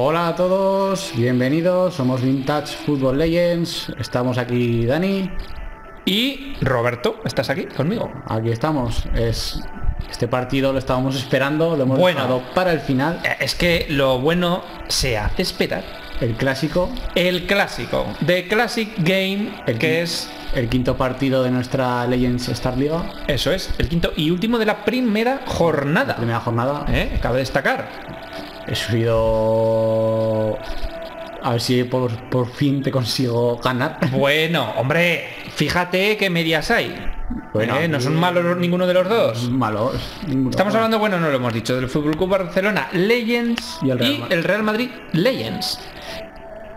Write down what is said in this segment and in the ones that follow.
Hola a todos, bienvenidos, somos Vintage Football Legends, estamos aquí Dani, Y Roberto, ¿estás aquí conmigo? aquí estamos, es este partido lo estábamos esperando, lo hemos Bueno. dejado para el final, Eh, Es que lo bueno se hace esperar. el clásico, El clásico, The Classic Game, El que es, el quinto partido de nuestra Legends Star Liga, eso es, el quinto y último de la primera jornada. primera jornada, ¿Eh? Cabe destacar. He subido a ver si por, por fin te consigo ganar. Bueno, hombre, fíjate qué medias hay. Bueno, ¿Eh? No son malos ninguno de los dos. Malos, ninguno. Estamos hablando, bueno, no lo hemos dicho, del Fútbol Club Barcelona Legends Y y el el Real Real, Ma- Madrid Legends.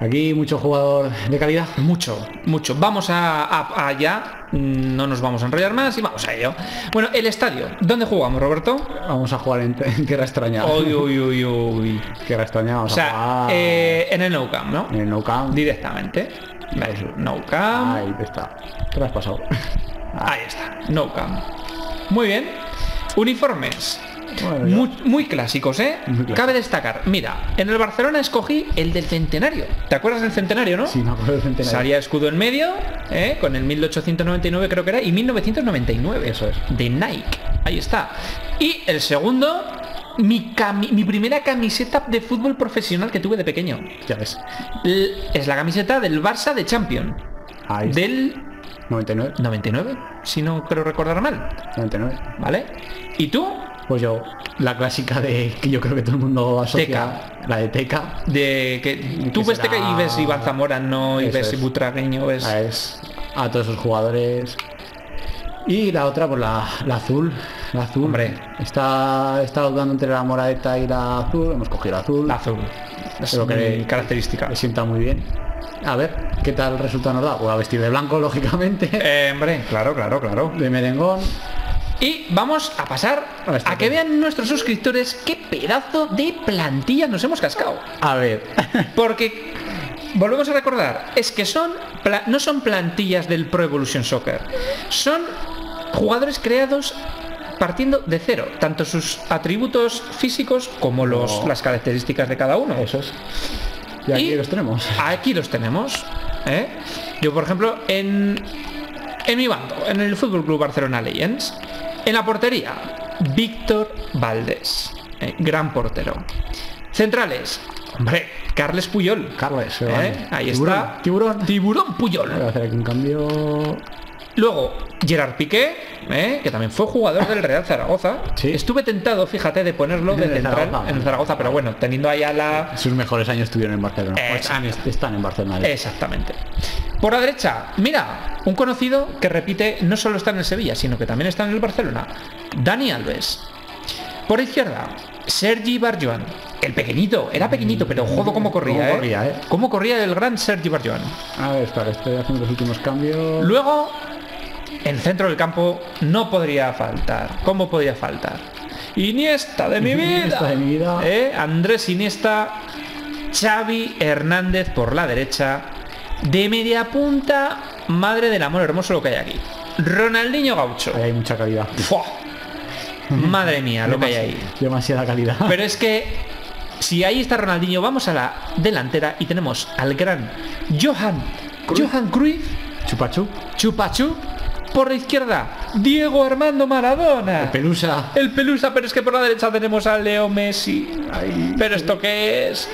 Aquí mucho jugador de calidad. Mucho, mucho. Vamos a, a- allá, no nos vamos a enrollar más y vamos a ello. Bueno, el estadio. ¿Dónde jugamos, Roberto? Vamos a jugar en, en tierra extraña. Uy, uy, uy, uy. Tierra extraña, O a sea, jugar eh, en el No Camp, ¿no? en el No Camp. Directamente. No Camp. Ahí está. Te lo has pasado. Ahí está. No Camp. Muy bien. Uniformes. Bueno. Muy, muy clásicos, ¿eh? Muy. Cabe destacar. Mira, en el Barcelona escogí el del centenario. ¿Te acuerdas del centenario, no? Sí, me acuerdo del centenario. Salía escudo en medio, ¿eh? con el 1899 creo que era, y 1999. Eso es. De Nike. Ahí está. Y el segundo, mi, cami- mi primera camiseta de fútbol profesional que tuve de pequeño. Ya ves. L- Es la camiseta del Barça de Champion. Ahí está. Del 99. 99, si no creo recordar mal. 99. ¿Vale? ¿Y tú? Pues yo, la clásica de que yo creo que todo el mundo asocia. Teca. La de Teca. De que tú que ves Teca será- y ves Iván Zamorano y Eso ves es. Butragueño, ves... A, es, a todos esos jugadores. Y la otra, pues la, la azul. La azul. Hombre. Está, está dudando entre la moradeta y la azul. Hemos cogido la azul. La azul. Es Lo que le- característica. Le sienta muy bien. A ver, ¿qué tal resultado nos da? Voy a vestir de blanco, lógicamente. Eh, hombre, claro, claro, claro. de merengón. Y vamos a pasar A ver, a que vean nuestros suscriptores qué pedazo de plantilla nos hemos cascado. A ver. Porque volvemos a recordar, es que son no son plantillas del Pro Evolution Soccer. Son jugadores creados partiendo de cero, tanto sus atributos físicos como los, Oh. las características de cada uno. Esos. Y aquí Y los tenemos. Aquí los tenemos. ¿eh? Yo, por ejemplo, en, en mi bando, en el Fútbol Club Barcelona Legends, en la portería, Víctor Valdés, ¿eh? gran portero. Centrales, hombre, Carles Puyol. Carles, ¿eh? Ahí Tiburón, está. Tiburón. Tiburón Voy a Puyol. hacer aquí un cambio. Luego, Gerard Piqué, ¿eh? que también fue jugador del Real Zaragoza. Sí. Estuve tentado, fíjate, de ponerlo de central Zaragoza. en Zaragoza, pero bueno, teniendo ahí a la Sus mejores años estuvieron en Barcelona. Pues están en Barcelona. Exactamente. Por la derecha, mira, un conocido que repite, no solo está en el Sevilla, sino que también está en el Barcelona. Dani Alves. Por izquierda, Sergi Barjuan. El pequeñito, era pequeñito, pero jodo cómo corría, Cómo ¿eh? corría, ¿eh? Cómo corría el gran Sergi Barjuan. A ver, espera, estoy haciendo los últimos cambios. Luego, en centro del campo no podría faltar. ¿Cómo podría faltar? Iniesta de mi vida. Iniesta de mi vida. ¿Eh? Andrés Iniesta, Xavi Hernández por la derecha, de media punta, madre del amor hermoso lo que hay aquí. Ronaldinho Gaucho. Ahí hay mucha calidad. ¡Fua! Madre mía, lo que hay ahí. Demasiada calidad. Pero es que si ahí está Ronaldinho, vamos a la delantera y tenemos al gran Johan Johan Cruyff Chupachu. Chupachu. Por la izquierda, Diego Armando Maradona. Pelusa. El pelusa, pero es que por la derecha tenemos a Leo Messi. Ay, Pero esto qué es?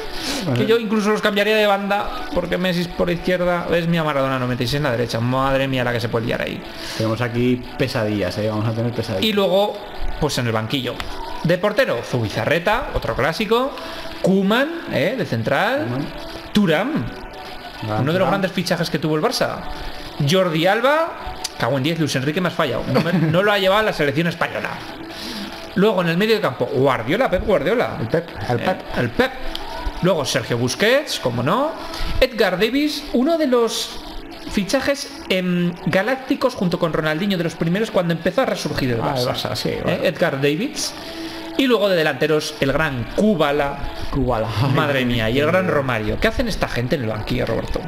Que yo incluso los cambiaría de banda, porque Messi es por la izquierda, es mi a Maradona 96 en la derecha. Madre mía la que se puede liar ahí. Tenemos aquí pesadillas, ¿eh? Vamos a tener pesadillas. Y luego, pues en el banquillo. De portero, Zubizarreta, otro clásico. Kuman, ¿eh? de central. Koeman. Turam, Gran uno de los Turam. grandes fichajes que tuvo el Barça. Jordi Alba, cago en 10, Luis Enrique me has fallado. No, me- no lo ha llevado a la selección española. Luego en el medio de campo, Guardiola, Pep Guardiola. El Pep, el Pep. Eh, el Pep. Luego Sergio Busquets, como no. Edgar Davis, uno de los fichajes em, galácticos junto con Ronaldinho de los primeros cuando empezó a resurgir el Ah, Barça. el Barça, sí, Eh. Edgar Davids. Y luego de delanteros el gran Kubala. Kubala. Madre mía, y el gran Romario. ¿Qué hacen esta gente en el banquillo, Roberto?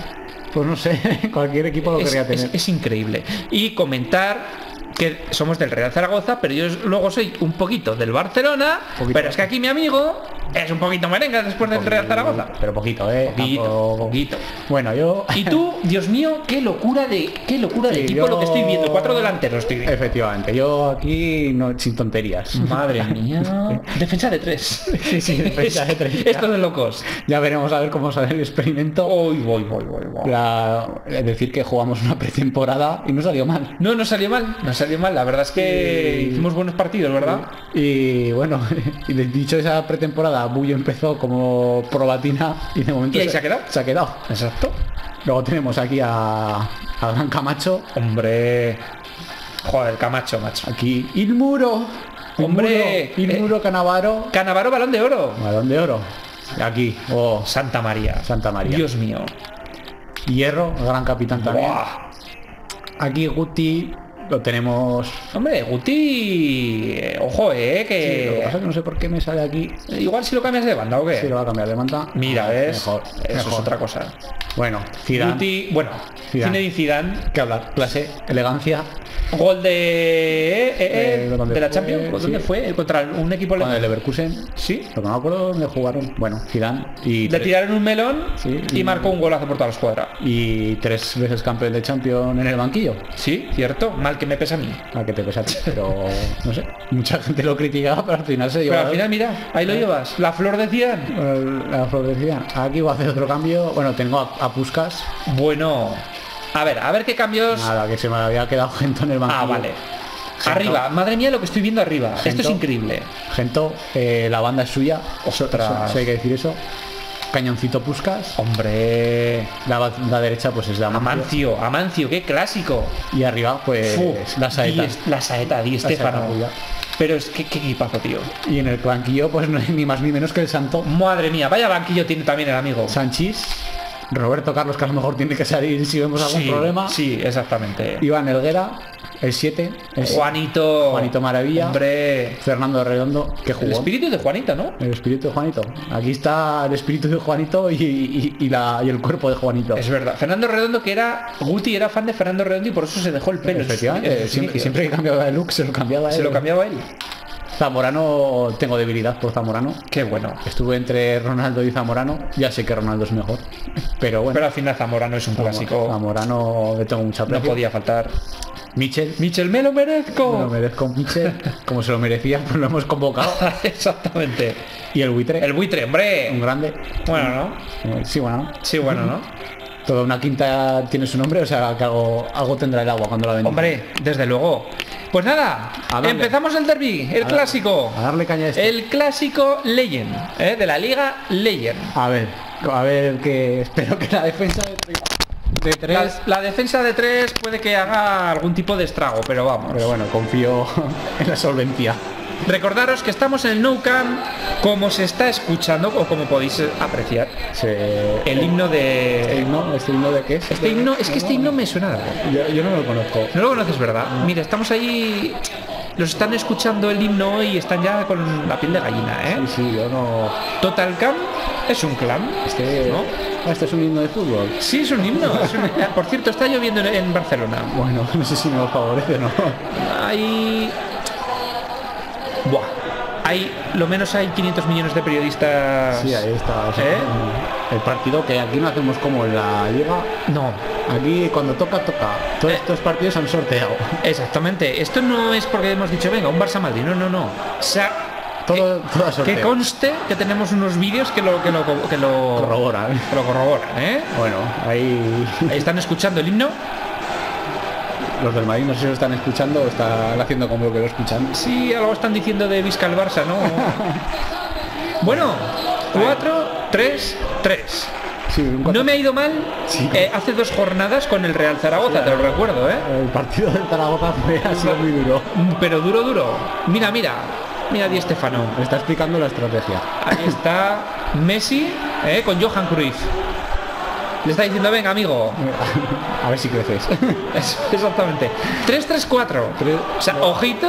Pues no sé, cualquier equipo lo es, querría es- tener. es increíble. Y comentar que somos del Real Zaragoza, pero yo luego soy un poquito del Barcelona, Poquito. pero es que aquí mi amigo Es un poquito merengue después del Real Zaragoza. Pero poquito, ¿eh? Poquito, Tampoco- poquito. Bueno, yo... Y tú, Dios mío, qué locura de qué locura de Sí, equipo yo- lo que estoy viendo. Cuatro delanteros estoy viendo. Efectivamente, yo aquí no sin tonterías. Madre mía. Defensa de tres. Sí, sí, defensa de tres. Esto de locos. Ya veremos a ver cómo sale el experimento. Hoy voy, voy, voy, voy. La- es decir, que jugamos una pretemporada y no salió mal. No, no salió mal, no salió mal. La verdad es que hicimos buenos partidos, ¿verdad? Y bueno, y de- dicho esa pretemporada, Bullo empezó como probatina y de momento ¿Y ahí se ha quedado? Se ha quedado. Exacto. Luego tenemos aquí a, a Gran Camacho, Hombre. Joder, Camacho, macho. aquí Ilmuro. Hombre, Ilmuro, Ilmuro Canavaro, Canavaro, balón de oro. balón de oro. Y Aquí, oh, Santa María. Santa María. Dios mío. Hierro, gran capitán también. Buah. Aquí Guti lo tenemos. Hombre, Guti. eh, Ojo, eh, Sí, lo que que. pasa es que no sé por qué me sale aquí. Igual si lo cambias de banda o qué. Si lo va a cambiar de manta. Mira, ¿ves? Mejor, Eso mejor. es otra cosa. Bueno, Zidane, Guti, bueno, Zidane. Zinedine Zidane, que hablar, clase, elegancia. Gol de eh, eh, Eh, ¿dónde de la fue? Champions, ¿dónde Sí. fue? Contra un equipo Con el le... Leverkusen. Sí. Lo que no me acuerdo dónde jugaron. Bueno, Zidane y, Le tiraron un melón Sí, y y- marcó un golazo por toda la escuadra. y tres veces campeón de Champions en el banquillo. Sí, cierto, mal que me pesa a mí. A que te pesa a ti, pero no sé. Mucha gente lo criticaba, pero al final se llevó. Pero al final, mira, ahí lo llevas. La flor de Zidane. La flor de Zidane. Aquí voy a hacer otro cambio. Bueno, tengo a, a Puskas. Bueno, a ver, a ver qué cambios. Nada, que se me había quedado Gento en el banquillo. Ah, vale. Gento. Arriba, madre mía lo que estoy viendo arriba. Esto es increíble. Gento, eh, la banda es suya. Ostras. hay que decir eso. Cañoncito Puskas. Hombre. La banda derecha pues es de Amancio. Amancio, Amancio, qué clásico. Y arriba pues Fu, la saeta. Di- La saeta, Di saeta Stefano. rubia. Pero es que qué equipazo, tío. Y en el banquillo pues no hay ni más ni menos que el Santo. Madre mía, vaya banquillo tiene también el amigo. Sánchez. Roberto Carlos que a lo mejor tiene que salir si vemos algún sí, problema. Sí, exactamente. Iván Elguera, el 7. El Juanito. Juanito Maravilla. Hombre. Fernando Redondo, que El jugó. espíritu de Juanito, ¿no? El espíritu de Juanito. Aquí está el espíritu de Juanito y, y- y la, y el cuerpo de Juanito. Es verdad. Fernando Redondo, que era. Guti era fan de Fernando Redondo y por eso se dejó el pelo. Efectivamente, Es- siempre, es- siempre que cambiaba de look se lo cambiaba a Se él. lo cambiaba él. Zamorano, tengo debilidad por Zamorano. Qué bueno. Estuve entre Ronaldo y Zamorano. Ya sé que Ronaldo es mejor. Pero bueno, Pero al final Zamorano es un clásico. Zamorano le tengo mucha No aprecio. podía faltar. Michel, Michel, me lo me merezco. lo merezco Michel. Como se lo merecía, pues lo hemos convocado. Exactamente. Y el buitre, El buitre, un hombre. grande. Bueno, ¿no? Eh, Sí, bueno, ¿no? Sí, bueno, ¿no? Toda una quinta tiene su nombre, o sea que algo, algo tendrá el agua cuando la venda. Hombre, desde luego. Pues nada, empezamos el derby, el A- clásico. A darle caña a esto. El clásico Legend, ¿eh? de la Liga Legend. A ver, a ver que espero que la defensa de, de tres. La, la defensa de tres puede que haga algún tipo de estrago, pero vamos. Pero bueno, confío en la solvencia. Recordaros que estamos en el Nou Camp, como se está escuchando o como podéis apreciar, el himno ¿Este de... himno? ¿Este himno de qué es? Este himno, es que este himno me suena. Yo, yo no lo conozco. No lo conoces, ¿verdad? Mira, estamos ahí... Los están escuchando el himno y están ya con la piel de gallina, ¿eh? Sí, sí, yo no. Total Camp es un clan, Este, ¿no? Ah, este es un himno de fútbol. Sí, es un himno. es un- Por cierto, está lloviendo en- Barcelona. Bueno, no sé si me lo favorece o no. Hay... Buah. Hay, lo menos hay 500 millones de periodistas. Sí, ahí está. o sea, ¿Eh? El partido que aquí no hacemos como en la liga. No, Aquí cuando toca, toca. Todos estos partidos han sorteado. exactamente. Esto no es porque hemos dicho, venga, un Barça Madrid. No, no, no. O sea, Todo, todo a que conste que tenemos unos vídeos que lo que lo que lo, Corrobora, ¿eh? que lo corroboran, ¿eh? Bueno, ahí Ahí están escuchando el himno. Los del Madrid no sé si lo están escuchando o están haciendo como que lo escuchan. Sí, algo están diciendo de Vizca el Barça, ¿no? bueno, 4, 3, 3. Sí, un No me ha ido mal Sí. eh, hace dos jornadas con el Real Zaragoza, te lo recuerdo, ¿eh? El partido del Zaragoza fue, ha sido muy duro. Pero duro, duro. Mira, mira. Mira Di Stefano. Me está explicando la estrategia. Ahí está Messi eh, con Johan Cruyff. Le está diciendo, venga, amigo. A ver si creces. Es- exactamente. 3-3-4. Tres- O sea, ojito.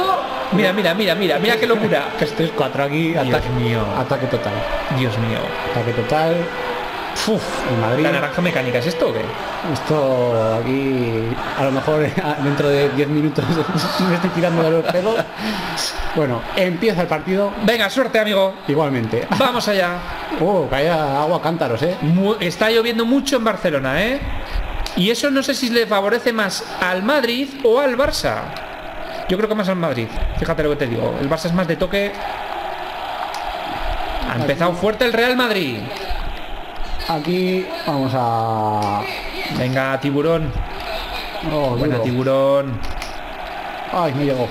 Mira, mira, mira, mira, mira qué locura. 3-3-4 aquí, Dios ataque, mío. ataque total. Dios mío. Ataque total. Uf, El Madrid. ¿La naranja mecánica es esto o qué? Esto aquí, a lo mejor dentro de 10 minutos me estoy tirando de los pelos. Bueno, empieza el partido Venga, suerte, amigo. igualmente. Vamos allá. Oh, caía agua cántaros, ¿eh? Está lloviendo mucho en Barcelona, ¿eh? Y eso no sé si le favorece más al Madrid o al Barça. Yo creo que más al Madrid. Fíjate lo que te digo. El Barça es más de toque. Ha empezado fuerte el Real Madrid. Aquí vamos a... Venga, tiburón. Oh, Buena duro. tiburón. Ay, no llegó.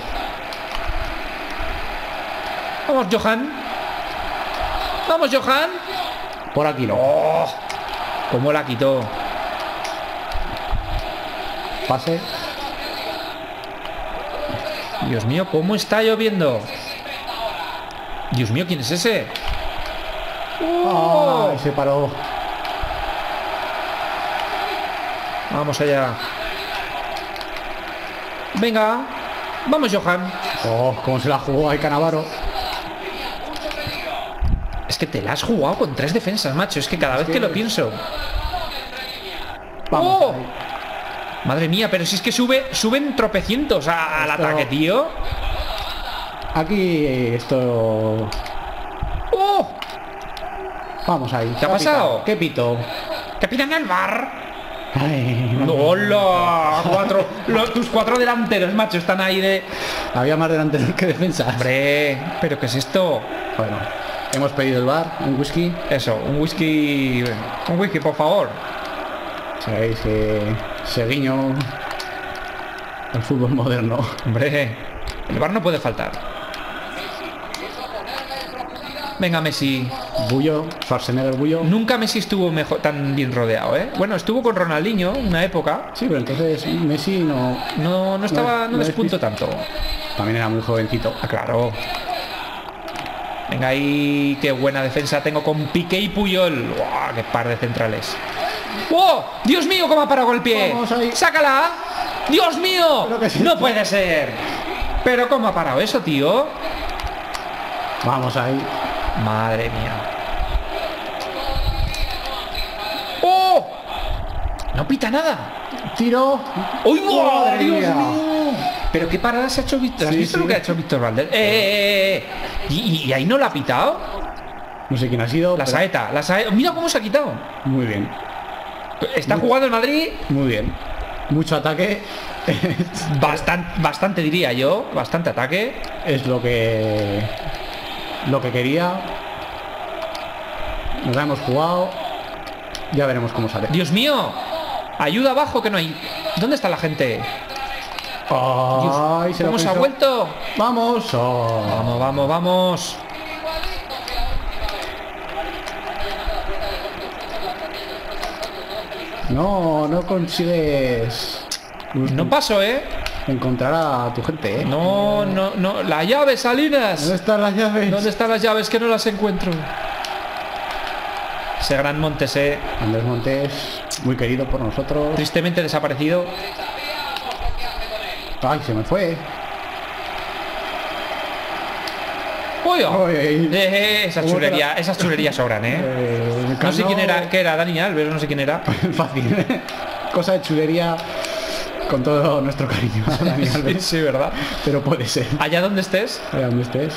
Vamos, Johan. Vamos, Johan. Por aquí no. Oh, cómo la quitó. Pase. Dios mío, cómo está lloviendo. Dios mío, ¿quién es ese? Oh. Ay, se paró. Vamos allá. Venga. Vamos, Johan. Oh, cómo se la jugó ahí Canavaro. Es que te la has jugado con tres defensas, macho. Es que cada vez que lo pienso. Vamos. ¡Oh! Madre mía, pero si es que sube, suben tropecientos a- al Esto- ataque, tío. Aquí esto... ¡Oh! Vamos ahí. ¿Qué ha pasado? ¿Qué pito? ¡Que pidan el bar! Ay, no. ¡Hola! Cuatro, los- tus cuatro delanteros, macho, están ahí de... Había más delanteros que defensas. Hombre, ¿pero qué es esto? Bueno, hemos pedido el bar, un whisky. Eso, un whisky... Un whisky, por favor. Sabéis que al fútbol moderno. Hombre, el bar no puede faltar. Venga, Messi. Bullo, Schwarzenegger Bullo. Nunca Messi estuvo mejor, tan bien rodeado, ¿eh? Bueno, estuvo con Ronaldinho una época. Sí, pero entonces Messi no... No, no estaba, No, no despuntó tanto. También era muy jovencito. Ah, claro. Venga ahí, qué buena defensa tengo con Piqué y Puyol. ¡Guau, qué par de centrales! ¡Oh! ¡Dios mío, cómo ha parado con el pie! ¡Sácala! ¡Dios mío! ¡No puede ser! ¿Pero cómo ha parado eso, tío? Vamos ahí. Madre mía. ¡Oh! No pita nada. Tiro. ¡Uy, oh, Madre Dios mía. mío! ¿Pero qué paradas ha hecho Víctor? ¿Has Sí, visto sí. lo que ha hecho Víctor Valdés? ¡Eh, eh, eh! ¿Y, ahí no la ha pitado? No sé quién ha sido. La pero- saeta, la saeta. Mira cómo se ha quitado. Muy bien. Está jugando el Madrid Muy bien. Mucho ataque. bastante, bastante diría yo. Bastante ataque. es lo que lo que quería. Nos la hemos jugado. Ya veremos cómo sale. Dios mío. Ayuda abajo que no hay. ¿Dónde está la gente? Dios, Ay, se ¿Cómo se ha vuelto? Vamos. Oh. Vamos, vamos, vamos. No, no consigues No paso, ¿eh? Encontrar a tu gente, ¿eh? No, no, no. La llave, Salinas. ¿Dónde están las llaves? ¿Dónde están las llaves que no las encuentro? Ese gran Montes, eh, Andrés Montes, muy querido por nosotros. tristemente desaparecido. Ay, se me fue. ¡Uy! oh! Ay. Eh, eh, esas ¿Cómo te la- chulerías, esas chulerías sobran, ¿eh? Eh, No sé quién era, qué era, Dani Alves, no sé quién era. Fácil. Cosa de chulería con todo nuestro cariño a Dani Alves. sí, ¿verdad? Pero puede ser. Allá donde estés, Allá donde estés.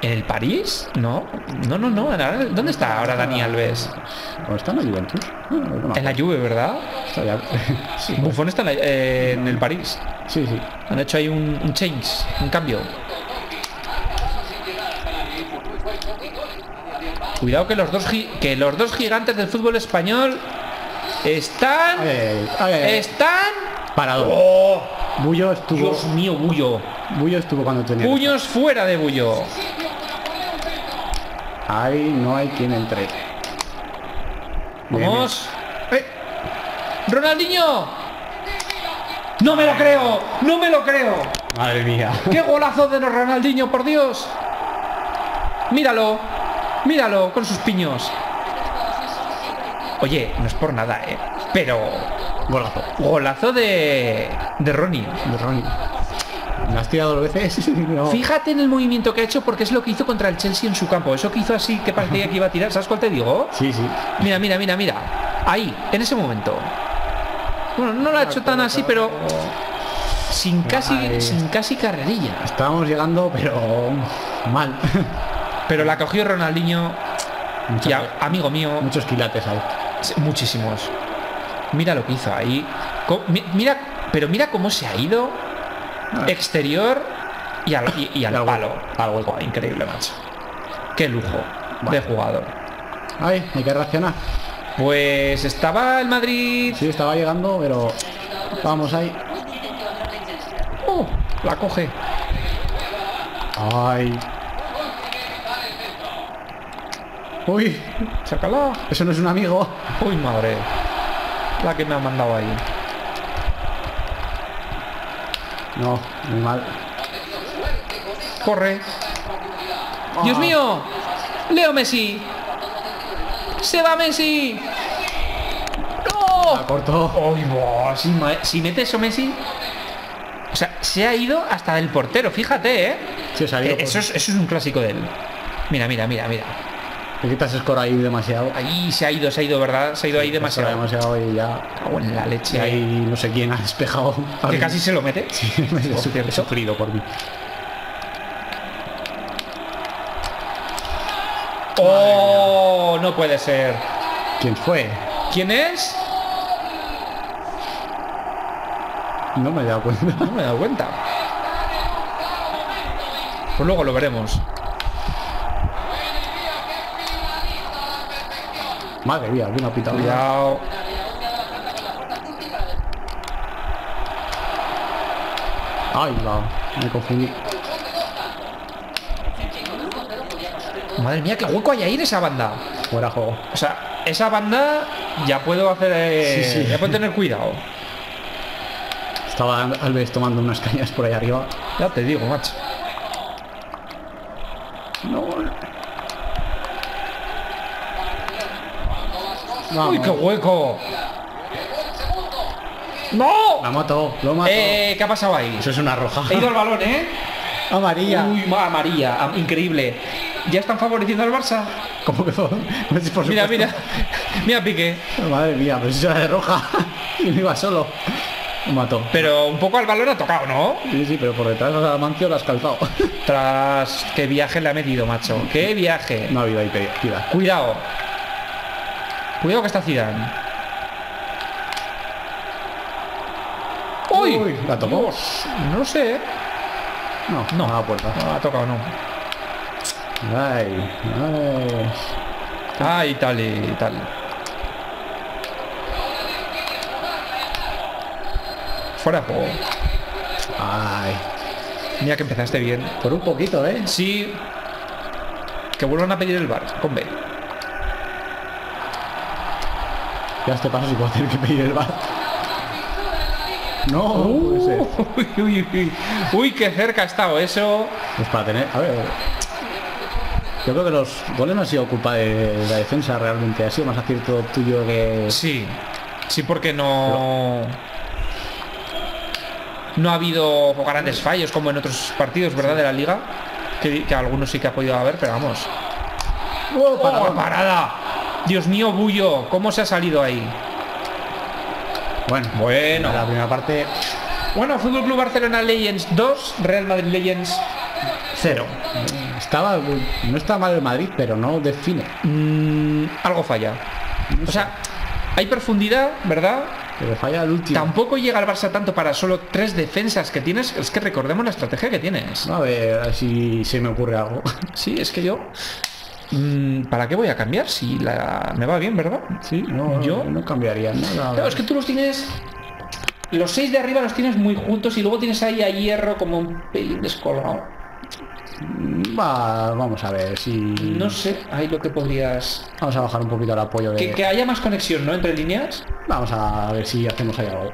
¿En el París? No, no, no, no. ¿Dónde está ahora Dani Alves? ¿O está en la Juventus? Ah, no, En la Juve, ¿verdad? está ya- Sí, Buffon está en, la- eh, en el París. sí, sí. Han hecho ahí un, un change, un cambio. Cuidado que los dos que los dos gigantes del fútbol español están Ay, ay, ay, ay, ay. están Parado. ¡Oh! Bullo estuvo. Dios mío, Bullo. Bullo estuvo cuando tenía. Puños fuera de Bullo. Ahí no hay quien entre. Vamos. ¡Eh! Ronaldinho. No me lo creo, no me lo creo. Madre mía. ¡Qué golazo de Ronaldinho, por Dios! Míralo, míralo con sus piños. Oye, no es por nada, ¿eh? Pero Golazo. golazo de, de Ronnie. De Ronnie. Me has tirado dos veces. No. Fíjate en el movimiento que ha hecho porque es lo que hizo contra el Chelsea en su campo. Eso que hizo así que parecía que iba a tirar. ¿Sabes cuál te digo? Sí, sí. Mira, mira, mira, mira. Ahí, en ese momento. Bueno, no lo ha hecho tan así, pero sin casi, Ay. sin casi carrerilla. Estábamos llegando, pero mal. Pero la cogió Ronaldinho Muchos, y a- amigo mío, muchos quilates ahí. Muchísimos. Mira lo que hizo ahí. Mira, pero mira cómo se ha ido exterior y al, y, y al al palo. hueco, al hueco. Buah, increíble, macho. Qué lujo de jugador. Ay, hay que reaccionar. Pues estaba el Madrid. Sí, estaba llegando, pero vamos ahí. Oh, la coge. Ay. Uy, Sácala. eso no es un amigo. Uy, madre. La que me ha mandado ahí. No, muy mal. Corre. Dios Ah. mío. Leo Messi. Se va Messi. La No. cortó. Uy, si, mete eso Messi. O sea, se ha ido hasta del portero, fíjate, ¿eh? Sí, ha Que por- eso, es, eso es un clásico de él. Mira, mira, mira, mira. Le quitas score ahí demasiado. Ahí se ha ido, se ha ido, ¿verdad? Se ha ido ahí demasiado. demasiado y ya. Cago en la Y leche. ahí no sé quién ha despejado. Que casi se lo mete. Sí, me he sufrido por mí. ¡Oh! No puede ser. ¿Quién fue? ¿Quién es? No me he dado cuenta. No me he dado cuenta. Pues luego lo veremos. Madre mía, alguna pita. Cuidado. Ay, va. Me confundí. Madre mía, qué hueco hay ahí en esa banda. Fuera juego. O sea, esa banda ya puedo hacer. eh, Sí, sí. Ya puedo tener cuidado. Estaba Alves tomando unas cañas por ahí arriba. Ya te digo, macho. No. ¡Uy, qué hueco! ¡No! La mato, lo mato. Eh, ¿Qué ha pasado ahí? Eso es una roja. He ido al balón, ¿eh? Amarilla. Uy, ma, ah, increíble. ¿Ya están favoreciendo al Barça? ¿Cómo que fue? No sé, por Mira, mira. Mira, Piqué. Madre mía, pero si era de roja. y no iba solo. Lo mató. Pero un poco al balón ha tocado, ¿no? Sí, sí, pero por detrás a Mancio lo has calzado. Tras qué viaje le ha metido, macho. Qué viaje. no ha habido ahí. Cuidado. Cuidado que está Zidane. ¡Uy! Uy, ¿la? Dios, no lo sé. ¿eh? No, No. a la puerta. No ha tocado, no. Ay, ay. Ah, y tal, y tal. Fuera juego. Ay. Mira que empezaste bien. Por un poquito, ¿eh? Sí. Que vuelvan a pedir el bar. Con B. Ya este paso si puedo tener que pedir el bar. No, puede ser. Uy, uy, uy. Uy, qué cerca ha estado eso. Pues para tener. A ver. Yo creo que los goles no han sido culpa de la defensa realmente. Ha sido más acierto tuyo que. Sí. Sí, porque no. No ha habido grandes fallos como en otros partidos, ¿verdad? De la liga. Que, que algunos sí que ha podido haber, pero vamos. ¡Oh, ¡Oh, paradón! parada! Dios mío, Bullo, ¿cómo se ha salido ahí? Bueno, Bueno. la primera parte. Bueno, Fútbol Club Barcelona Legends 2, Real Madrid Legends 0. Estaba. No está mal el Madrid, pero no define. Mm, algo falla. O sea, hay profundidad, ¿verdad? Pero falla el último. Tampoco llega el Barça tanto para solo tres defensas que tienes. Es que recordemos la estrategia que tienes. A ver si se me ocurre algo. Sí, es que yo. Mm, ¿Para qué voy a cambiar? Si la... me va bien, ¿verdad? Sí, no, Yo- no cambiaría nada. Claro, es que tú los tienes. Los seis de arriba los tienes muy juntos y luego tienes ahí a hierro como un pelín descolgado. Va, vamos a ver si. No sé, ahí lo que podrías. Vamos a bajar un poquito el apoyo de. Que, que haya más conexión, ¿no? Entre líneas. Vamos a ver si hacemos ahí algo.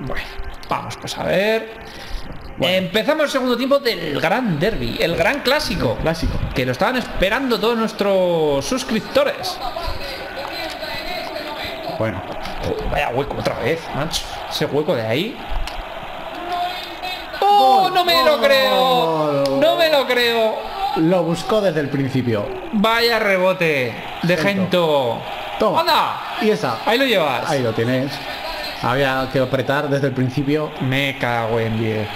Bueno, vamos pues a ver. Empezamos el segundo tiempo del gran derby, el gran clásico. Clásico. Que lo estaban esperando todos nuestros suscriptores. Bueno, Joder, vaya hueco otra vez, macho. Ese hueco de ahí. ¡Oh! ¡No! ¡No me lo Gol. creo! ¡No me lo creo! Lo buscó desde el principio. Vaya rebote de Gento. Gento. Toma. ¡Anda! Y esa. Ahí lo llevas. Ahí lo tienes. Había que apretar desde el principio. Me cago en 10.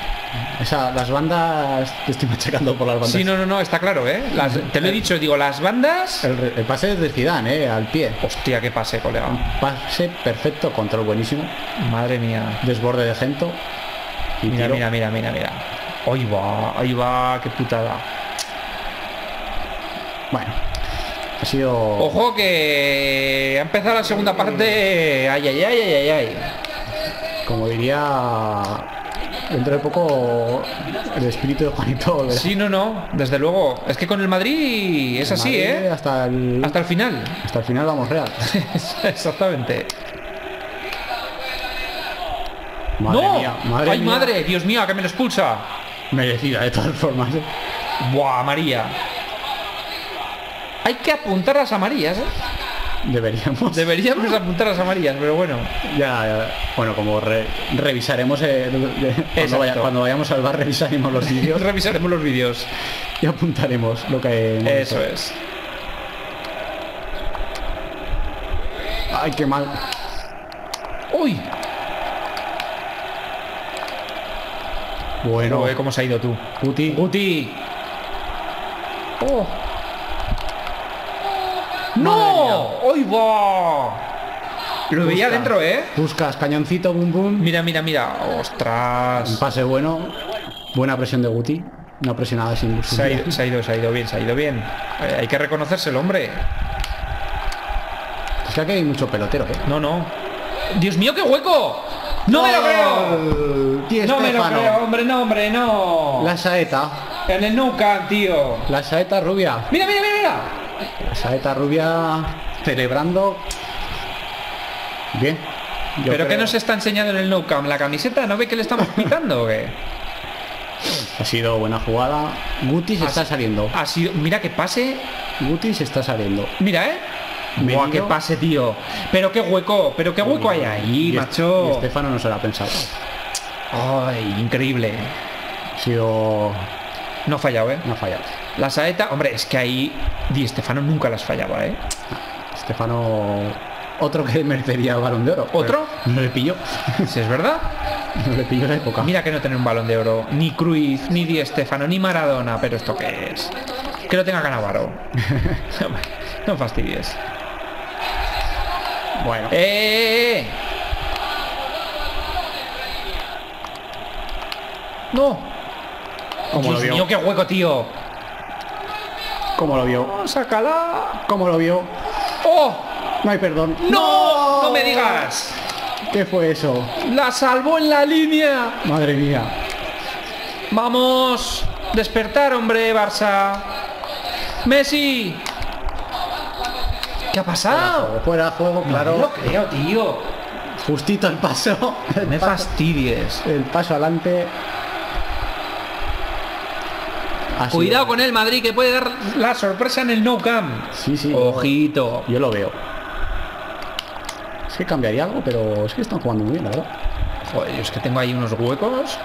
Esa, las bandas, te estoy machacando por las bandas. Sí, no, no, no, está claro, ¿eh? Las- te lo he dicho, digo, las bandas... El, pase es de Zidane, eh, al pie. Hostia, qué pase, colega. Pase perfecto, control buenísimo. Madre mía. Desborde de Gento. Y Mira, tiro. mira, mira, mira, mira. Ahí va, ahí va, qué putada. Bueno, ha sido... Ojo que ha empezado la segunda parte. Ay, ay, ay, ay, ay, ay. Como diría dentro de poco el espíritu de Juanito volverá. Sí, no, no, desde luego. Es que con el Madrid es así, Madrid ¿eh? Hasta el, Hasta el final. hasta el final vamos real. Exactamente. Madre ¡No! mía, madre ¡Ay, mía. madre! ¡Dios mío, que me lo expulsa! Merecida de todas formas. ¿eh? ¡Buah, María! Hay que apuntar las amarillas, ¿eh? Deberíamos. Deberíamos apuntar las amarillas, pero bueno. Ya, ya. bueno, como re- revisaremos eh, cuando, Exacto. vaya- cuando vayamos al bar revisaremos los vídeos Revisaremos los vídeos. y apuntaremos lo que hemos Eso visto. es. Ay, qué mal. ¡Uy! Bueno, No, ¿Cómo se ha ido tú? Guti, Guti. ¡Oh! ¡No! ¡Uy, va! Lo veía dentro, ¿eh? buscas cañoncito, boom boom. Mira, mira, mira. Un ¡Ostras! pase bueno. Buena presión de Guti. Una presionada sin Se ha, ido, se ha ido, se ha ido bien, se ha ido bien. Eh, hay que reconocérselo, hombre. Es que aquí hay mucho pelotero, ¿eh? No, no. ¡Dios mío, qué hueco! ¡No me lo creo! No me lo creo, hombre, no, hombre, no. La saeta. En el Camp, tío. La saeta rubia. Mira, mira, mira, saeta rubia celebrando. Bien. Yo ¿Pero qué creo- nos está enseñando en el Nou Camp? ¿La camiseta? ¿No ve que le estamos pitando o qué? Ha sido buena jugada. Guti se Ha está saliendo. Ha sido... Mira qué pase. Guti se está saliendo. Mira, ¿eh? Buah, qué pase, tío. Pero qué hueco, pero qué hueco hay ahí, Y- macho. y Estefano no se lo ha pensado. Ay, increíble. Ha sido. No ha fallado, ¿eh? No ha fallado. La saeta, hombre, es que ahí Di Stefano nunca las fallaba, ¿eh? Estefano. Otro que merecería balón de oro. ¿Otro? No le pilló. Si es verdad. No le pilló la época. Mira que no tener un balón de oro. Ni Cruyff, ni Di Stefano, ni Maradona. Pero ¿esto qué es? Que lo tenga Canavaro. no fastidies. Bueno. ¡Eh! eh, eh! ¡No! ¿Cómo Dios lo vio? mío, qué hueco, tío. ¿Cómo lo vio? Oh, ¡Sácala! ¿Cómo lo vio? ¡Oh! No hay perdón. ¡No! ¡No me digas! ¿Qué fue eso? ¡La salvó en la línea! Madre mía. ¡Vamos! ¡Despertar, hombre, Barça! ¡Messi! ¿Qué ha pasado? Fuera de juego, No claro. me lo creo, tío. Justito el paso. El Me paso, fastidies. el paso adelante. Cuidado con el Madrid que puede dar la sorpresa en el No Camp. Sí, sí. Ojito. Yo lo veo. Es que cambiaría algo, pero es que están jugando muy bien, la verdad. Joder, es que tengo ahí unos huecos.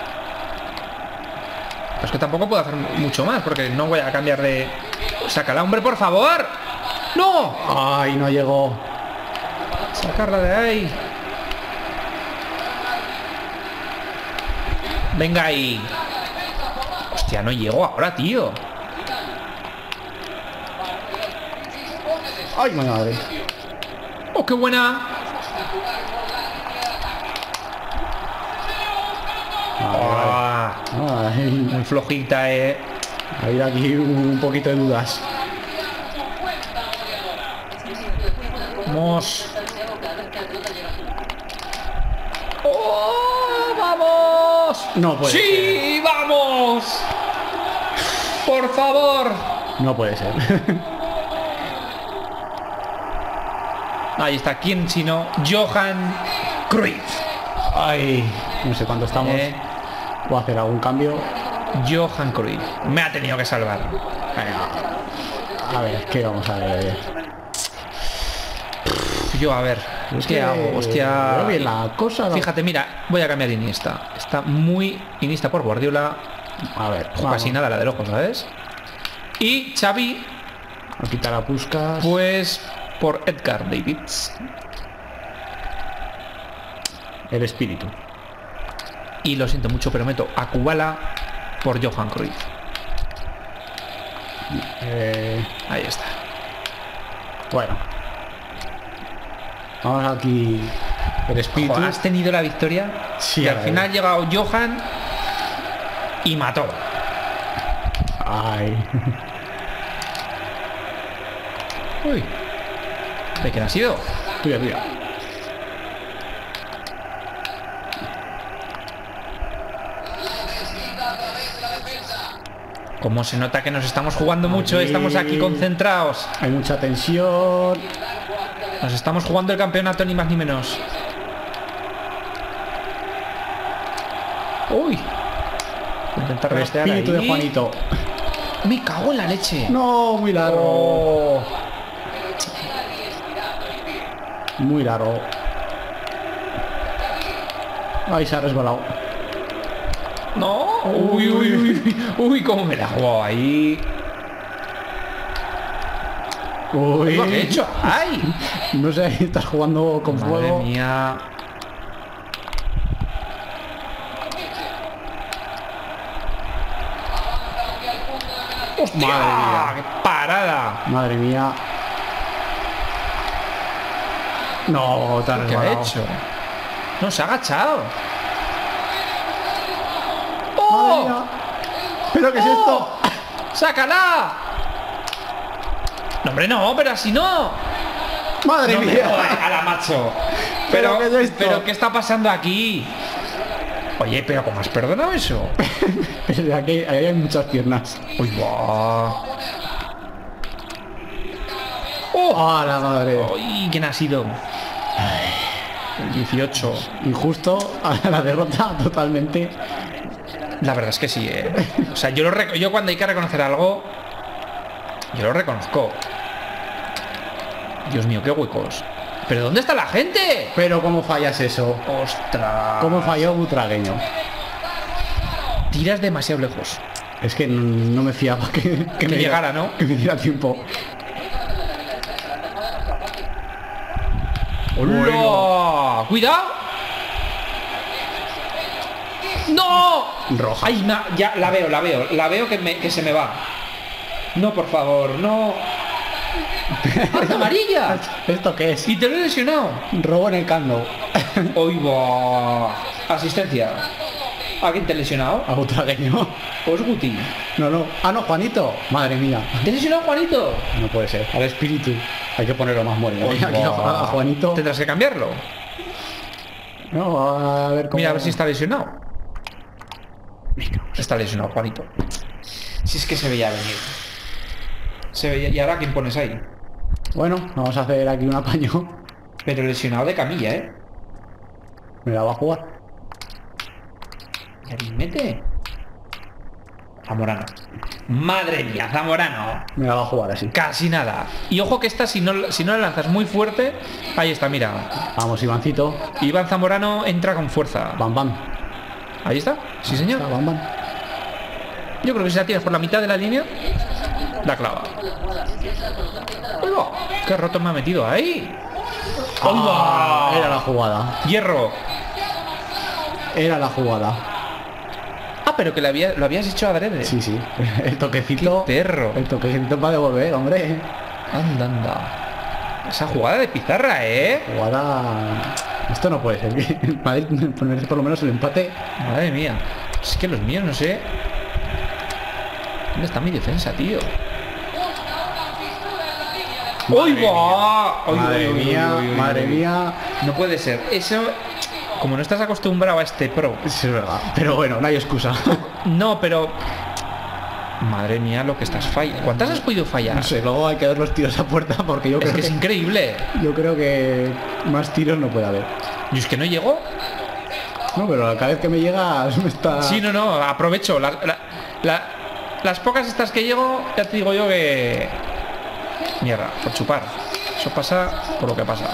Es que tampoco puedo hacer mucho más porque no voy a cambiar de. Sácala, hombre, por favor. ¡No! Ay, no llegó. Sacarla de ahí. Venga ahí. Hostia, no llego ahora, tío. Ay, mi madre. ¡Oh, qué buena! Ah, Ay, muy flojita, eh. hay aquí un poquito de dudas. Vamos. ¡Oh, vamos! No puede ¡Sí, vamos! Por favor. No puede ser. Ahí está, ¿quién sino? Johan Cruyff. Ay, no sé cuánto estamos. Eh, Voy a hacer algún cambio. Johan Cruyff. Me ha tenido que salvar. Venga. A ver, ¿qué vamos a ver? Yo, a ver. Es ¿Qué hago? Hostia. la cosa. Fíjate, mira, voy a cambiar de Iniesta. Está muy Iniesta por Guardiola. A ver, Ojo, casi nada la del ojo, ¿sabes? Y Xavi, A quitar a Puskas. pues por Edgar Davids. El espíritu. Y lo siento mucho, pero meto a Kubala por Johan Cruyff. Eh, Ahí está. bueno. Vamos aquí. El espíritu. Has tenido la victoria Sí, y al final ha llegado Johan y mató. Ay. Uy. ¿De quién ha sido? Mira, mira. Como se nota que nos estamos jugando mucho, Aquí. estamos aquí concentrados. Hay mucha tensión. Nos estamos jugando el campeonato ni más ni menos. Uy. Intentar El espíritu ahí. de Juanito. Me cago en la leche. No, muy largo. Oh. Muy largo. Ay, se ha resbalado. No. Uy, uy, uy. Uy, cómo me la jugado ahí. Uy. Que he hecho. ¡Ay! No sé, estás jugando con Madre fuego. mía. ¡Hostia! Madre mía. ¡Qué parada! Madre mía. No, has ¿Qué ha hecho? No, se ha agachado. ¡Oh! ¿Pero qué es ¡Oh! esto? ¡Sácala! No, hombre, no, pero así no. Madre No me mía. a la macho. ¿Pero Pero, qué es esto? pero ¿qué está pasando aquí? Oye, pero ¿cómo has perdonado eso? Aquí, ahí hay muchas piernas. Uy, va. ¡Oh! ¡Ah, la madre! Uy, ¿quién ha sido? El 18. Injusto a la derrota totalmente. La verdad es que sí, eh. O sea, yo, lo rec- yo cuando hay que reconocer algo, yo lo reconozco. Dios mío, qué huecos. ¿Pero dónde está la gente? Pero cómo fallas eso. ¡Ostras! ¿Cómo falló Butragueño? Tiras demasiado lejos. Es que no me fiaba que, que me llegara, ¿no? Que me diera tiempo. ¡Hola! ¡Cuidado! ¡No! Roja. Ay, ya la veo, la veo, la veo que, me- que se me va. No, por favor, no. ¡Anda, amarilla! ¿Esto qué es? Y te lo he lesionado. Robo en el cando. Hoy va. Asistencia. ¿A quién te he lesionado? A Butragueño. Pues Guti. No, no. Ah, no, Juanito. Madre mía. ¿Te he lesionado, Juanito? No puede ser. Al espíritu. Hay que ponerlo más va. a Juanito. Tendrás que cambiarlo. No, a ver cómo. Mira, a ver si está lesionado. Está lesionado, Juanito. Si es que se veía venir. Se veía... ¿Y ahora quién pones ahí? Bueno, vamos a hacer aquí un apaño. Pero lesionado de camilla, ¿eh? Me la va a jugar. ¿Y mete? Zamorano. Madre mía, Zamorano. Me la va a jugar así. Casi nada. Y ojo que esta, si no, si no la lanzas muy fuerte, ahí está, mira. Vamos, Ivancito. Iván Zamorano entra con fuerza. Bam, bam. Ahí está. Sí, señor. Está, bam, bam. Yo creo que si la tiras por la mitad de la línea, la clava. ¡Uy, va! ¡Qué roto me ha metido ahí! ¡Uy, Ah, era la jugada. Hierro. Era la jugada. Ah, pero que lo, había- lo habías hecho adrede. Sí, sí. El toquecito. ¡Qué perro! El toquecito para devolver, hombre. Anda, anda. Esa jugada de pizarra, ¿eh? Jugada. Esto no puede ser. Madrid ponerse por lo menos el empate. Madre mía. Es que los míos, no sé. ¿Dónde está mi defensa, tío? ¡Uy, va! ¡Uy, madre uy, uy, mía, uy, madre mía. No puede ser. Eso... Como no estás acostumbrado a este pro. Sí, es verdad. Pero bueno, no hay excusa. No, pero... Madre mía, lo que estás fallando. ¿Cuántas has podido fallar? No sé, luego hay que ver los tiros a puerta porque yo es creo que que, es increíble. yo creo que más tiros no puede haber. Yo es que no llego. No, pero cada vez que me llega me está. Sí, no, no, aprovecho. La- la- la- las pocas estas que llego, ya te digo yo que... Mierda, por chupar. Eso pasa por lo que pasa.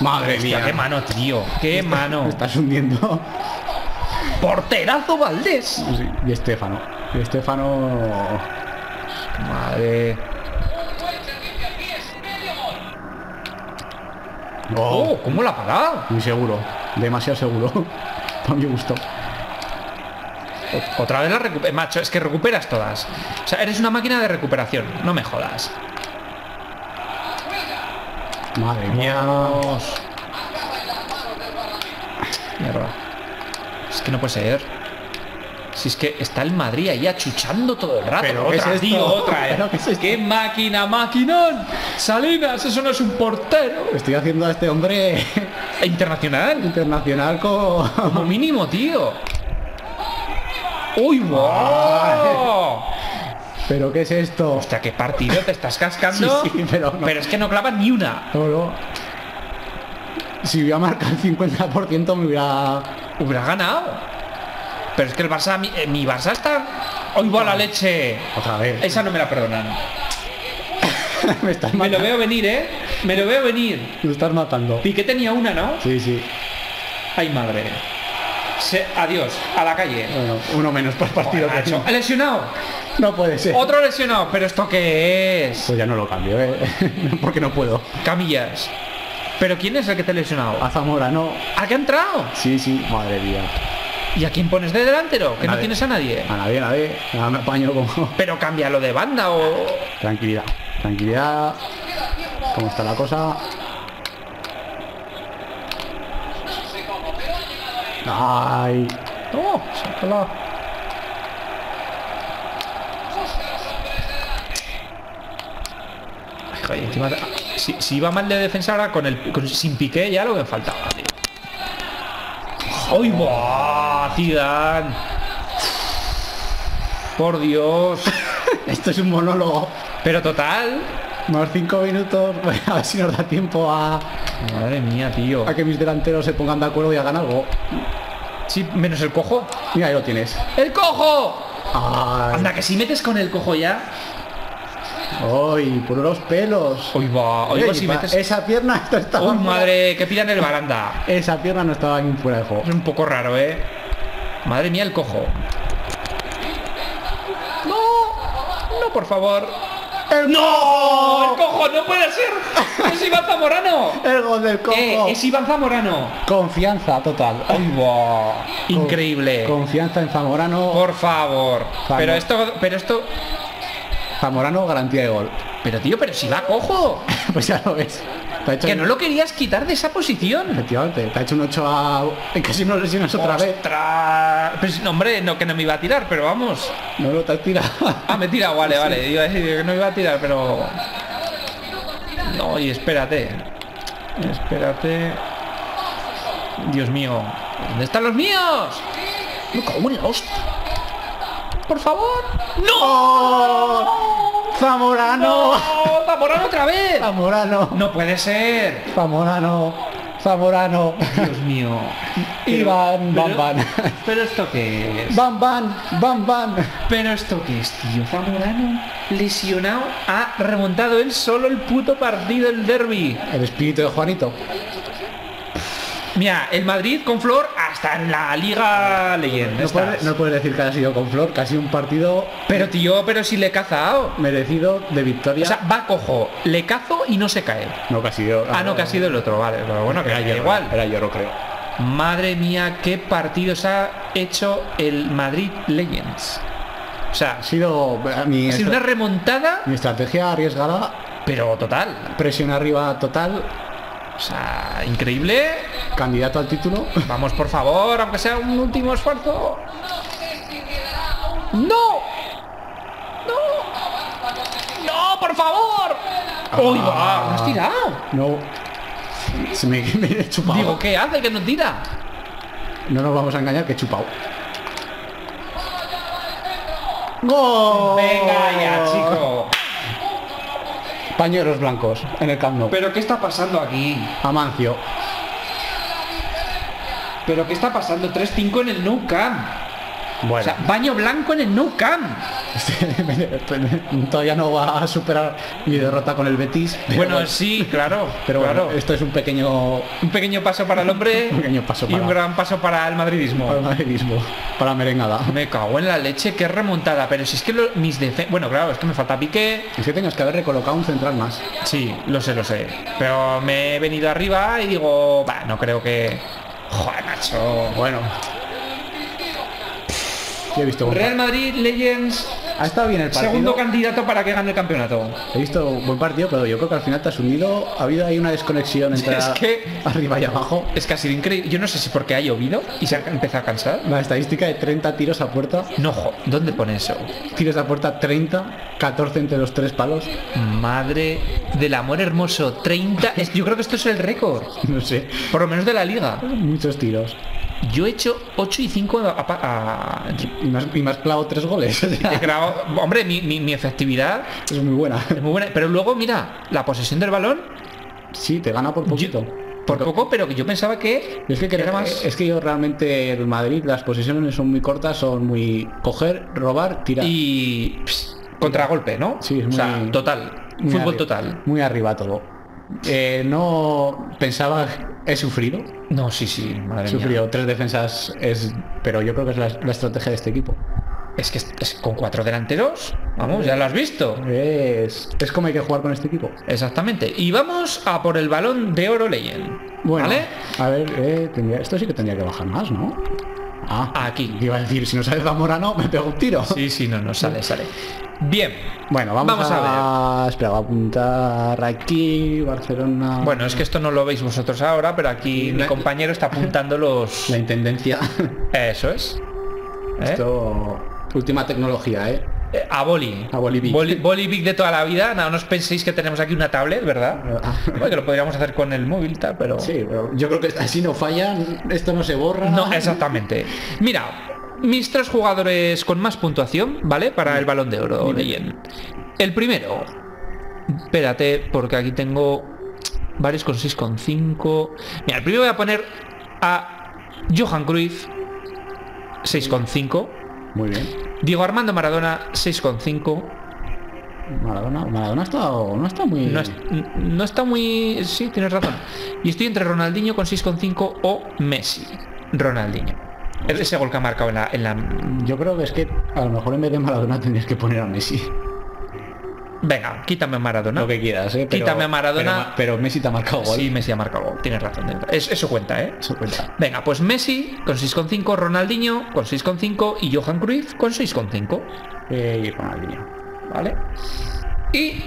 Madre Hostia, mía. qué mano, tío. Qué mano. Me estás hundiendo. Porterazo Valdés. Sí, Y Estefano. Y Estefano. Madre. Oh, Oh, ¿cómo la ha parado? muy seguro. Demasiado seguro. Para mi gusto. Otra vez la recuperas. Macho, es que recuperas todas. O sea, eres una máquina de recuperación. No me jodas. Madre mía. Mierda. Es que no puede ser. Si es que está el Madrid ahí achuchando todo el rato. ¿Pero otra, es tío, otra, eh. ¿Pero qué es esto? ¡Qué máquina, maquinón! Salinas, eso no es un portero. Estoy haciendo a este hombre Internacional. internacional con. Como mínimo, tío. ¡Uy, wow! ¿Pero qué es esto? Hostia, qué partido te estás cascando. Sí, sí, pero no. es que no clavas ni una. No, no. Si hubiera marcado el 50% me hubiera. Hubiera ganado. Pero es que el Barça, mi, eh, mi Barça está. ¡Hoy va la leche! Otra vez. Esa no me la perdonan. me estás Me lo veo venir, ¿eh? Me lo veo venir. Me estás matando. Piqué tenía una, ¿no? Sí, sí. Ay, madre. Se- adiós, a la calle. Bueno, uno menos por partido que. Lesionado. No puede ser. Otro lesionado. ¿Pero esto qué es? Pues ya no lo cambio, ¿eh? Porque no puedo. Camillas. ¿Pero quién es el que te ha lesionado? A Zamora no. ¿A qué ha entrado? Sí, sí. Madre mía. ¿Y a quién pones de delantero? Que no tienes a nadie. A nadie, a nadie. Nada, me apaño como. Pero cámbialo de banda o... Tranquilidad. Tranquilidad. ¿Cómo está la cosa? Ay. No, sácala. Ay, si, si iba mal de defensa ahora con el con- sin piqué ya lo que faltaba, tío. ¡Ay, va! Zidane! Por Dios. Esto es un monólogo. Pero total. Más cinco minutos. Bueno, a ver si nos da tiempo a, Madre mía, tío. a que mis delanteros se pongan de acuerdo y hagan algo. Sí, menos el cojo. Mira, ahí lo tienes. ¡El cojo! Ay. Anda, que si metes con el cojo ya. Ay, por los pelos. Hoy va, hoy va si metes. Esa pierna esto estaba. ¡Uy, madre! Que pidan el baranda. Esa pierna no estaba ni fuera de juego. Es un poco raro, ¿eh? Madre mía, el cojo. No, no, por favor. ¡No! ¡El cojo no puede ser! ¡Es Iván Zamorano! El gol del cojo. Eh, es Iván Zamorano. Confianza total. ¡Ay, va! Increíble. Confianza en Zamorano. Por favor. Pero esto, pero esto. Zamorano garantía de gol. Pero tío, pero si va cojo. Pues ya lo ves. Te ha hecho Que no lo querías quitar de esa posición. Efectivamente, te ha hecho un 8 a... En casi no lesionas otra vez. Pues, no, hombre, no que no me iba a tirar, pero vamos. No lo te has tirado. Ah, me tira, vale, vale. Iba a decir que no iba a tirar, pero. No, y espérate. Espérate. Dios mío. ¿Dónde están los míos? Me cago en la hostia. Por favor. ¡No! Zamorano. ¡No! ¡Zamorano otra vez! Zamorano. No puede ser. Zamorano. Zamorano. Dios mío. Iván, Van Van. ¿Pero esto qué es? Van Van. Van Van. ¿Pero esto qué es, tío? Zamorano lesionado ha remontado él solo el puto partido del derby. El espíritu de Juanito. Mira, el Madrid con Flor hasta en la Liga Leyenda. No puedes, no puedes decir que haya sido con Flor, que ha sido un partido Pero tío, pero si le he cazado. merecido de victoria. O sea, va cojo, le cazo y no se cae. no, que ha sido... Ah, no, que ha sido el otro, vale. Pero bueno, que Era yo, igual. Era yo, creo. Madre mía, qué partidos ha hecho el Madrid Legends. O sea, Ha sido eh, mi, ha sido una remontada, mi estrategia arriesgada, pero total. presión arriba total, O sea, increíble. candidato al título. Vamos, por favor, aunque sea un último esfuerzo. ¡No! ¡No! ¡No, por favor! ¡Uy, va! ¿No has tirado? No. Se me, me he chupado. Digo, ¿qué hace que no tira? no nos vamos a engañar que he chupado. ¡Gol! Venga ya, chico. Pañuelos blancos en el Camp Nou. ¿Pero qué está pasando aquí? Amancio. ¿Pero qué está pasando? 3-5 en el Nou Camp. Bueno. O sea, baño blanco en el Nou Camp. Todavía no va a superar mi derrota con el Betis. Bueno, sí, claro, pero bueno, claro. esto es un pequeño Un pequeño paso para el hombre Un pequeño paso y un para- gran paso para el madridismo. para el madridismo, para la merengada. Me cago en la leche, qué remontada. Pero si es que lo- mis defen... Bueno, claro, es que me falta pique. Es que tengas que haber recolocado un central más. Sí, lo sé, lo sé. Pero me he venido arriba y digo, no creo que. Joder, macho. Bueno. He visto buen Real Madrid Legends, Ha estado bien el partido. segundo candidato para que gane el campeonato. He visto buen partido, pero yo creo que al final te has unido. Ha habido ahí una desconexión entre Es que- arriba y abajo. Es que ha sido increíble. Yo no sé si porque ha llovido y se ha empezado a cansar. La estadística de 30 tiros a puerta. No, jo, ¿dónde pone eso? Tiros a puerta 30, 14 entre los tres palos. Madre del amor hermoso, 30. Es- yo creo que esto es el récord. No sé. Por lo menos de la liga. Muchos tiros. Yo he hecho 8 y 5 a, a- a- Y me has, y has clavado tres goles. He hombre, mi, mi- mi efectividad es muy buena. es muy buena. Pero luego, mira, la posesión del balón, Sí, te gana por poquito. yo- por poco, pero que yo pensaba que Es que, era creo- más. es que yo realmente el Madrid las posiciones son muy cortas, son muy coger, robar, tirar. Y pss, contragolpe, ¿no? Sí, es o sea, muy- total. Muy Fútbol arriba- total. Muy arriba todo. Eh, no pensaba, he sufrido, No, sí, sí, madre mía. sufrido tres defensas, es, pero yo creo que es la, la estrategia de este equipo. Es que es- es con cuatro delanteros, vamos, ya lo has visto. Es, es como hay que jugar con este equipo. Exactamente. Y vamos a por el balón de oro Legend. Bueno, ¿Vale? a ver, eh, tendría- esto sí que tendría que bajar más, ¿no? Ah, Aquí. Iba a decir, si no sale Zamorano, me pego un tiro. Sí, sí, no, no, sale, sale. Bien. Bueno, vamos, Vamos a, Espera, voy a apuntar aquí, Barcelona. Bueno, es que esto no lo veis vosotros ahora, pero aquí mi La- compañero está apuntando los... La intendencia. Eso es. ¿Eh? Esto, última tecnología, ¿eh? Eh, A boli. A Bolivic. Boli, Bolivic de toda la vida. No, no os penséis que tenemos aquí una tablet, ¿verdad? Ah. Bueno, que lo podríamos hacer con el móvil, tal, pero... Sí, pero yo creo que así no falla, esto no se borra. No, exactamente. Mira, mis tres jugadores con más puntuación, ¿vale? Para el balón de oro, Legend. El primero. Espérate, porque aquí tengo varios con 6,5. Mira, el primero voy a poner a Johan Cruyff, 6,5. Muy bien. Diego Armando Maradona, 6,5. Maradona, Maradona estado, no está muy... No, es- no está muy... Sí, tienes razón. Y estoy entre Ronaldinho con 6,5 o Messi. Ronaldinho. Ese gol que ha marcado en la, en la Yo creo que es que a lo mejor en vez de Maradona tendrías que poner a Messi. Venga, quítame a Maradona. Lo que quieras, ¿eh? Pero- Quítame a Maradona. Pero, pero Messi te ha marcado gol. Sí, Messi ha marcado gol. Tienes razón. tienes razón. Es- eso cuenta, ¿eh? Eso cuenta. Venga, pues Messi con 6,5, Ronaldinho con 6,5 y Johan Cruyff con 6,5. Eh, y Ronaldinho. ¿Vale? Y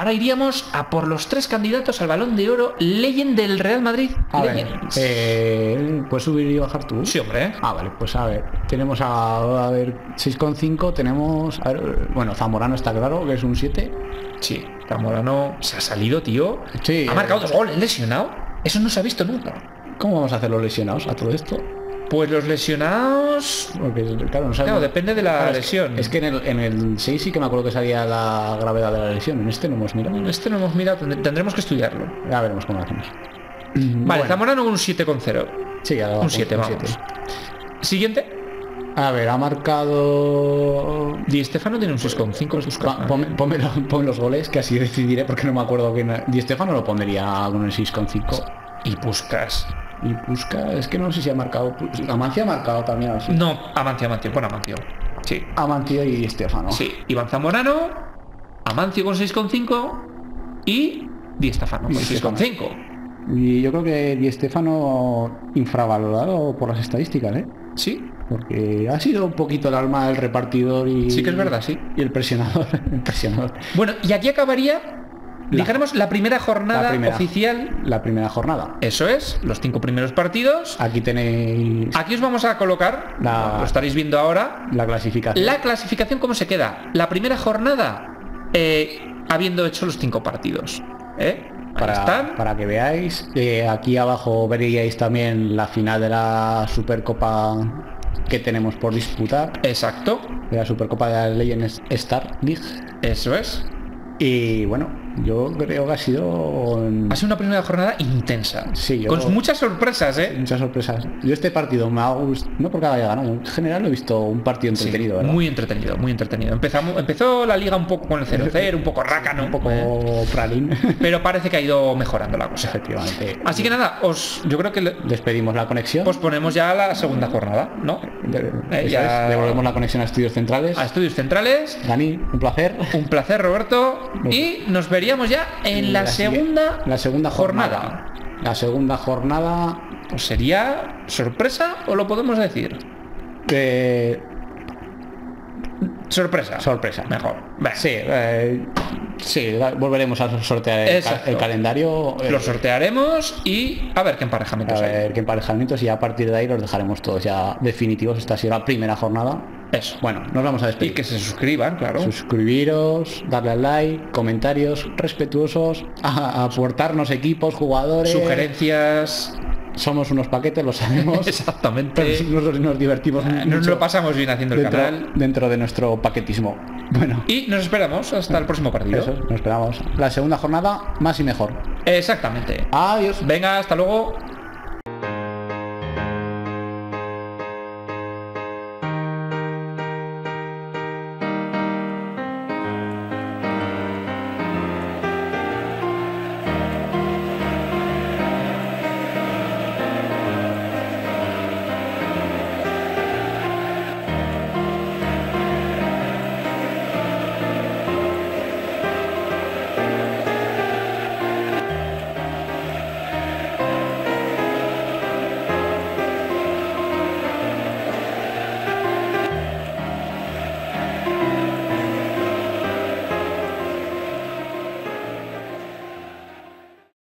ahora iríamos a por los tres candidatos al balón de oro Legend del Real Madrid. A ver, eh, ¿puedes subir y bajar tú? Sí, hombre. ¿eh? Ah, vale, pues a ver, tenemos a, a ver, 6,5, tenemos, a ver, bueno, Zamorano está claro, que es un 7. Sí, Zamorano se ha salido, tío. Sí, Ha eh. marcado dos goles, lesionado. Eso no se ha visto nunca. ¿Cómo vamos a hacer los lesionados a todo esto? Pues los lesionados... Porque, claro, no sabemos. Claro, depende de la Claro, es- lesión. Es que en el, en el 6 sí que me acuerdo que salía la gravedad de la lesión, en este no hemos mirado. Este no hemos mirado, tend- tendremos que estudiarlo. Ya veremos cómo lo hacemos. Vale, Bueno, Zamorano un 7,0. sí, ya lo Un bajamos, 7, vamos. Siguiente. A ver, ha marcado... Di Stefano tiene un 6,5. sus Pa- cajas. ponme, ponme lo- ponme los goles, que así decidiré, porque no me acuerdo que Di Stefano lo pondría con el 6,5. Y Puskas. Y busca, es que no sé si ha marcado. Amancio ha marcado también así. No, Amancio, Amancio. Bueno, Amancio. Sí. Amancio y Estefano. Sí. Iván Zamorano, Amancio con 6,5 y Di Stefano con Di Stéfano. 6,5. Y yo creo que Di Stefano infravalorado por las estadísticas, ¿eh? Sí, Porque ha sido un poquito el alma del repartidor y. sí que es verdad, sí. Y el presionador. el presionador. Bueno, y aquí acabaría, dijéramos, la primera jornada la primera. oficial. La primera jornada. Eso es, los cinco primeros partidos. Aquí tenéis Aquí os vamos a colocar, La- lo estaréis viendo ahora, la clasificación. la clasificación cómo se queda. La primera jornada, eh, habiendo hecho los cinco partidos. ¿eh? Para, para que veáis. Eh, aquí abajo veríais también la final de la Supercopa que tenemos por disputar. Exacto, De la Supercopa de la Legends Star League. eso es. Y bueno, Yo creo que ha sido Ha sido una primera jornada intensa. Sí, yo- Con muchas sorpresas, ¿eh? muchas sorpresas. Yo este partido me ha gustado, no porque haya ganado, en general lo he visto un partido Sí, entretenido, ¿verdad? muy entretenido, muy entretenido. Empezamos, empezó la liga un poco con el 0-0, un poco rácano, un poco ¿eh? pralín. pero parece que ha ido mejorando la cosa. Efectivamente. Así que nada, os, yo creo que le- despedimos la conexión. posponemos ya la segunda jornada, ¿no? De- Eh, ya- devolvemos la conexión a estudios centrales. A estudios centrales. Dani, un placer. Un placer, Roberto. Y nos veríamos ya en la, segunda, la segunda jornada. jornada. La segunda jornada Pues sería sorpresa o lo podemos decir. de Sorpresa. sorpresa. Mejor. Sí, eh, sí, volveremos a sortear el, ca- Exacto. el calendario. eh, Lo sortearemos y a ver qué a emparejamientos hay. ver qué emparejamientos y a partir de ahí los dejaremos todos ya definitivos. Esta ha sido la primera jornada. Eso. Bueno, nos vamos a Y despedir. que se suscriban, claro. Suscribiros, darle al like, comentarios respetuosos, a, a aportarnos equipos, jugadores. Sugerencias. Somos unos paquetes, lo sabemos. Exactamente. pero nosotros nos divertimos Nos mucho lo pasamos bien haciendo el dentro, canal. dentro de nuestro paquetismo. Bueno, Y nos esperamos hasta el próximo partido. eso, nos esperamos. La segunda jornada, más y mejor. Exactamente. Adiós. Venga, hasta luego.